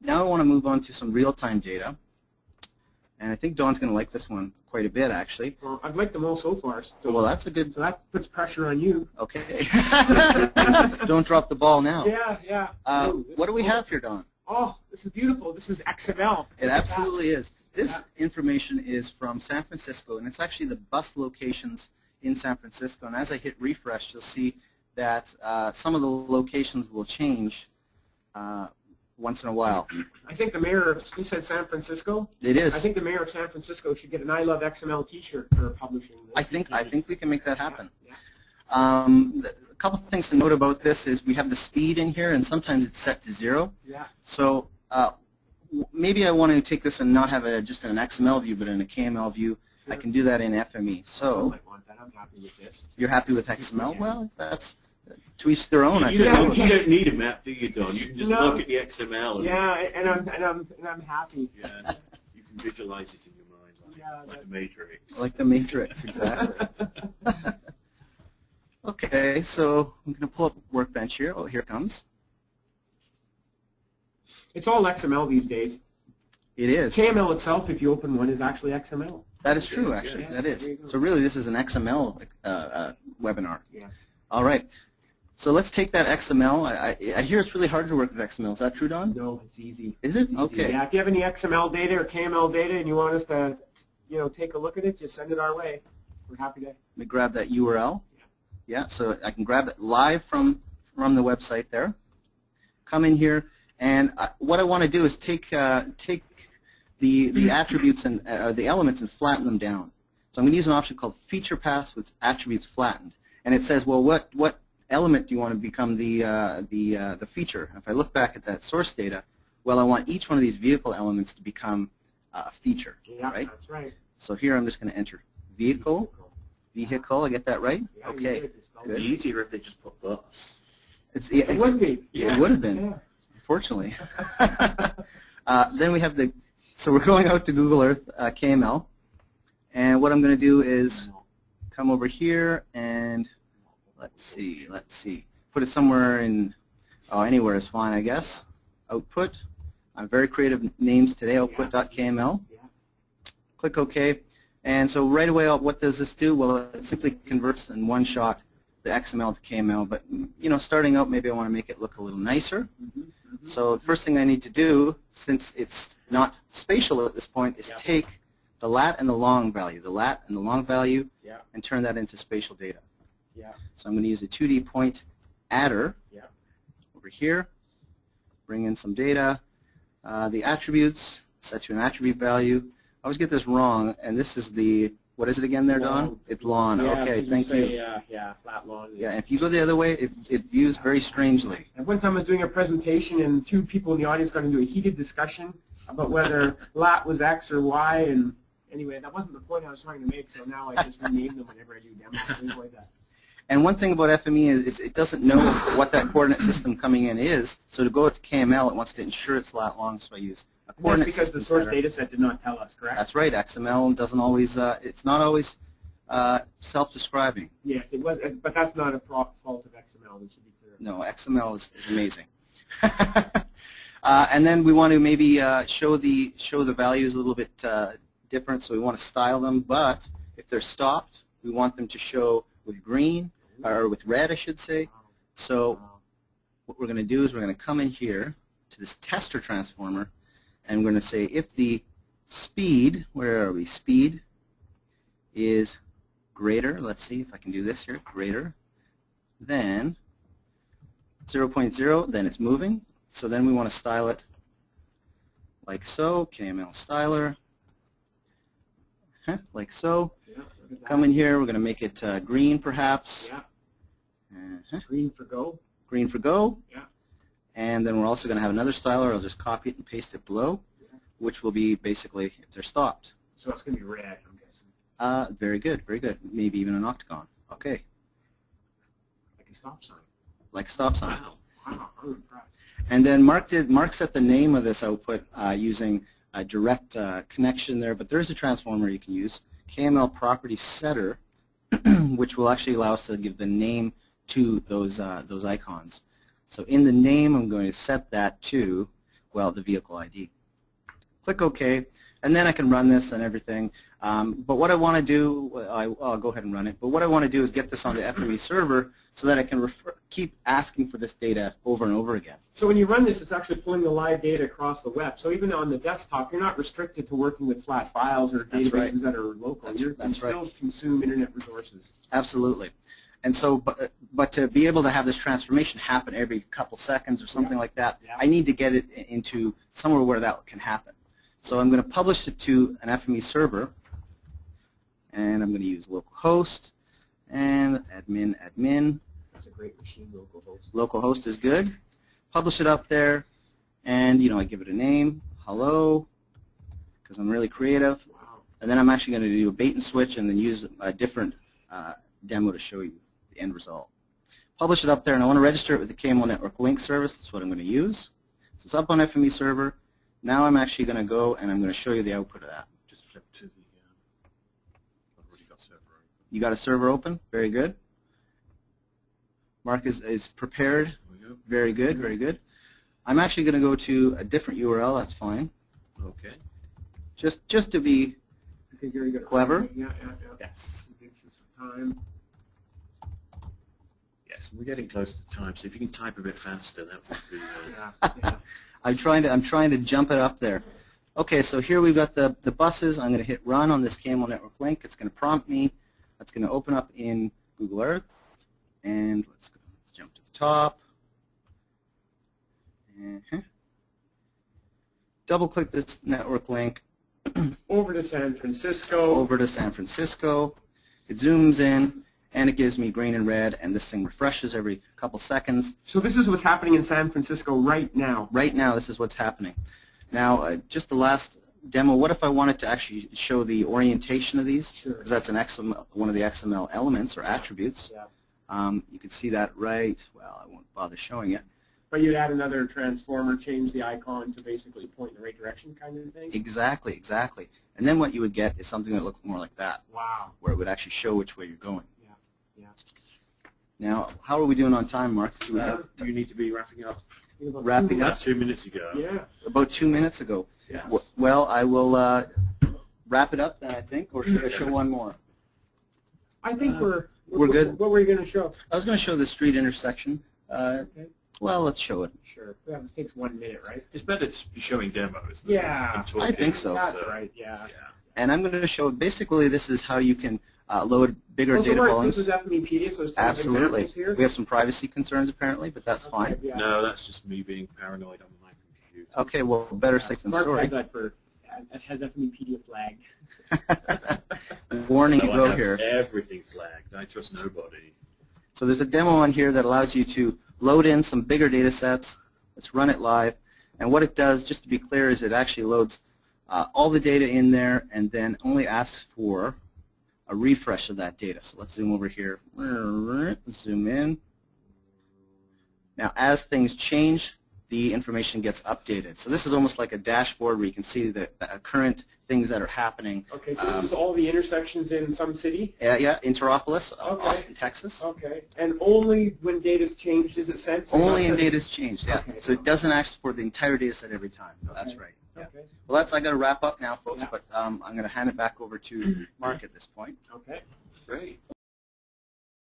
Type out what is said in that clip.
now I want to move on to some real-time data. And I think Don's going to like this one quite a bit, actually. Well, I've liked them all so far. So, Well, that's a good, so that puts pressure on you. okay. Don't drop the ball now. Yeah, yeah. Uh, what do we is- have here, Don? Oh, this is beautiful. This is XML. It absolutely is. This Yeah. information is from San Francisco, and it's actually the bus locations in San Francisco. And as I hit refresh, you'll see that uh, some of the locations will change uh, once in a while. I think the mayor of, you said San Francisco? It is. I think the mayor of San Francisco should get an I Love XML t-shirt for publishing this. I think I think we can make that happen. Yeah, Um, a couple things to note about this is we have the speed in here, and sometimes it's set to zero. yeah. So uh, w- maybe I want to take this and not have it just in an XML view, but in a KML view. I can do that in FME. I So might want that. I'm happy with this. you're happy with XML? Well, that's to each their own, I You don't, you don't need a map, do you, Don? You can just No. look at the XML and Yeah, and I'm and I'm and I'm happy. yeah, you can visualize it in your mind like, Yeah, like that- a matrix. Like the Matrix, exactly. okay, so I'm going to pull up Workbench here. Oh, here it comes. It's all XML these days. It is. KML itself, if you open one, is actually XML. That is true, actually. yes. That There is. you go. So really, this is an XML uh, uh, webinar. Yes. All right. So let's take that XML. I, I, I hear it's really hard to work with XML. Is that true, Don? No, it's easy. Is it? Easy. Okay. Yeah, if you have any XML data or KML data and you want us to, you know, take a look at it, just send it our way. We're happy to. Let me grab that URL. Yeah, yeah, so I can grab it live from, from the website there. Come in here, and I, what I want to do is take, uh, take the, the attributes and uh, the elements and flatten them down. So I'm going to use an option called Feature Paths with Attributes Flattened. And it says, well, what, what element do you want to become the, uh, the, uh, the feature? If I look back at that source data, well, I want each one of these vehicle elements to become uh, a feature, Yeah, right? that's right. So here I'm just going to enter vehicle, vehicle, I get that right? Yeah, Okay. did. It's all It'd be good. easier if they just put bus. It's, yeah, It it's- would be. It would have been, Yeah. unfortunately. uh, then we have the, so we're going out to Google Earth uh, KML, and what I'm going to do is come over here and let's see, let's see, put it somewhere in, oh, anywhere is fine, I guess. Output. I'm very creative names today, output.kml. Yeah. Click OK. And so right away, what does this do? Well, it simply converts in one shot the XML to KML. But, you know, starting out, maybe I want to make it look a little nicer. Mhm, mhm. So the first thing I need to do, since it's not spatial at this point, is Yeah. take the lat and the long value, the lat and the long value, Yeah. and turn that into spatial data. Yeah. So I'm going to use a 2D point adder Yeah. over here, bring in some data, uh, the attributes, set to an attribute value. I always get this wrong, and this is the, what is it again there, Don? It's lawn. Yeah, okay, you thank say, you. Uh, yeah, flat lawn. Yeah, if you go the other way, it, it views very strangely. At one time I was doing a presentation and two people in the audience got into a heated discussion about whether lat was X or Y and anyway, that wasn't the point I was trying to make, so now I just rename them whenever I do demos, things like that. And one thing about FME is, is it doesn't know what that coordinate system coming in is. So to go to KML, it wants to ensure it's lat long, so I use a That's coordinate because the source setter. data set did not tell us, correct? That's right. XML doesn't always. Uh, it's not always uh, self-describing. Yes, it was, but that's not a fault of XML, we should be clear. No, XML is, is amazing. uh, and then we want to maybe uh, show the show the values a little bit uh, different. So we want to style them, but if they're stopped, we want them to show with green or with red, I should say. So what we're going to do is we're going to come in here to this tester transformer, and we're going to say if the speed, where are we, speed is greater, let's see if I can do this here, greater than 0.0, then it's moving. So then we want to style it like so, KML styler, like so. Come in here, we're going to make it uh, green perhaps, Yeah, uh-huh. green for go. green for go. Yeah. And then we're also going to have another styler, I'll just copy it and paste it below, Yeah. which will be basically if they're stopped. So it's going to be red, I'm guessing, Uh, very good, very good. Maybe even an octagon. Okay, like a stop sign. like a stop sign. Wow. Wow, I'm impressed. And then Mark did Mark set the name of this output uh, using a direct uh, connection there, but there's a transformer you can use, KML property setter, which will actually allow us to give the name to those uh, those icons. So in the name, I'm going to set that to well, the vehicle ID. Click OK, and then I can run this and everything. Um, but what I want to do, I, I'll go ahead and run it, but what I want to do is get this onto FME server so that I can refer, keep asking for this data over and over again. So when you run this, it's actually pulling the live data across the web. So even on the desktop, you're not restricted to working with flat files or That's databases right. that are local. That's- you can that's right. still consume internet resources. Absolutely. And so, but, but to be able to have this transformation happen every couple seconds or something like that, Yeah. I need to get it into somewhere where that can happen. So I'm going to publish it to an FME server, and I'm going to use localhost and admin admin. That's a great machine localhost. Localhost is good. Publish it up there, and you know I give it a name, hello, because I'm really creative. Wow. And then I'm actually going to do a bait and switch and then use a different uh, demo to show you the end result. Publish it up there, and I want to register it with the KML Network Link service. That's what I'm going to use. So it's up on FME server. Now I'm actually going to go and I'm going to show you the output of that. Just flip to the. Um, I've already got server open. You got a server open? Very good. Mark is, is prepared. Go. Very good, very good. I'm actually going to go to a different URL. That's fine. Okay. Just, just to be Okay, very. Clever. Yeah, yeah, yeah. Yes. You some time. Yes, we're getting close to time, so if you can type a bit faster, that would be. Uh, Yeah, yeah. I'm trying to I'm trying to jump it up there. Okay, so here we've got the, the buses. I'm going to hit run on this KML Network link. It's going to prompt me. That's going to open up in Google Earth. And let's go. Let's jump to the top. Uh-huh. Double click this network link Over to San Francisco. over to San Francisco. It zooms in and it gives me green and red and this thing refreshes every couple seconds. So this is what's happening in San Francisco right now. right now this is what's happening. Now, uh, just the last demo, what if I wanted to actually show the orientation of these? Sure. Because that's an XML, one of the XML elements or attributes. Yeah. Um, you can see that right, well, I won't bother showing it. But you'd add another transformer, change the icon to basically point in the right direction kind of thing? Exactly, exactly. And then what you would get is something that looks more like that, Wow. where it would actually show which way you're going. Yeah, yeah. Now, how are we doing on time, Mark? Do we uh, have do you need to be wrapping up? In about Wrapping minutes. That's two minutes ago. Yeah. about two minutes ago. Yes. W- Well, I will uh, wrap it up then, I think, or should I show one more? I think we're, We're good. What were you going to show? I was going to show the street intersection. Uh, Okay. well, let's show it. Sure. That takes one minute, right? It's better to be showing demos. Than Yeah. than talking, I think so. That's right, yeah. Yeah. And I'm going to show, basically this is how you can uh, load bigger data Mark, volumes. This is FMEpedia, so Absolutely. here? We have some privacy concerns apparently, but that's Okay, fine. yeah. No, that's just me being paranoid on my computer. Okay, well, better safe than sorry. has that for, it has FMEpedia flagged. Warning So you I go have here. Everything flagged. I trust nobody. So there's a demo on here that allows you to load in some bigger data sets. Let's run it live. And what it does, just to be clear, is it actually loads uh, all the data in there and then only asks for a refresh of that data. So let's zoom over here. Zoom in. Now, as things change, the information gets updated. So this is almost like a dashboard where you can see the, the current things that are happening. Okay, so this Um, is all the intersections in some city? Uh, yeah, Interopolis, Okay. Austin, Texas. Okay, and only when data's changed is it sent? So Only when data's changed, yeah. Okay. So it doesn't ask for the entire data set every time. That's right. Yeah. Okay, Well, that's I got to wrap up now, folks. Yeah. But um, I'm going to hand it back over to Mark at this point. okay. Great.